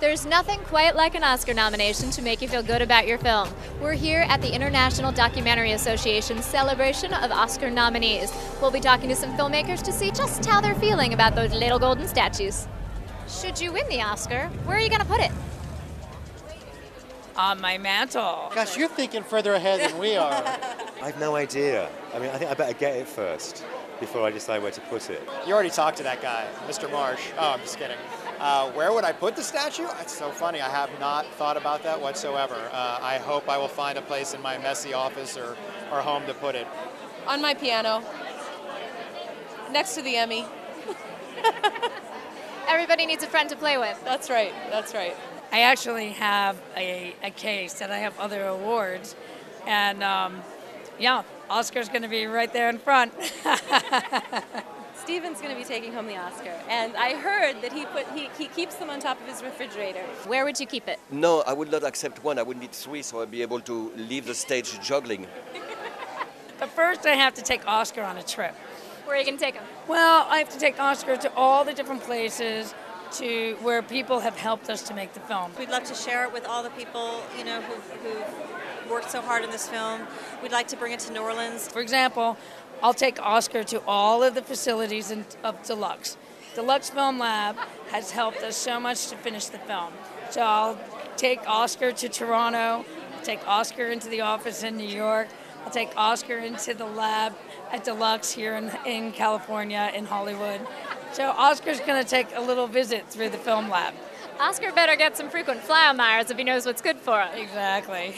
There's nothing quite like an Oscar nomination to make you feel good about your film. We're here at the International Documentary Association's celebration of Oscar nominees. We'll be talking to some filmmakers to see just how they're feeling about those little golden statues. Should you win the Oscar, where are you going to put it? On my mantle. Gosh, you're thinking further ahead than we are. I have no idea. I mean, I think I better get it first before I decide where to put it. You already talked to that guy, Mr. Marsh. Oh, I'm just kidding. Uh, where would I put the statue? It's so funny. I have not thought about that whatsoever. Uh, I hope I will find a place in my messy office or, or home to put it. On my piano, next to the Emmy. Everybody needs a friend to play with. That's right, that's right. I actually have a, a case and I have other awards, and um, yeah, Oscar's going to be right there in front. Steven's going to be taking home the Oscar, and I heard that he put he, he keeps them on top of his refrigerator. Where would you keep it? No, I would not accept one. I would need three, so I'd be able to leave the stage juggling. but first, I have to take Oscar on a trip. Where are you going to take him? Well, I have to take Oscar to all the different places to where people have helped us to make the film. We'd love to share it with all the people, you know, who who worked so hard in this film. We'd like to bring it to New Orleans. For example, I'll take Oscar to all of the facilities in, of Deluxe. Deluxe Film Lab has helped us so much to finish the film. So I'll take Oscar to Toronto, I'll take Oscar into the office in New York, I'll take Oscar into the lab at Deluxe here in, in California, in Hollywood. So Oscar's going to take a little visit through the film lab. Oscar better get some frequent flyer miles if he knows what's good for him. Exactly.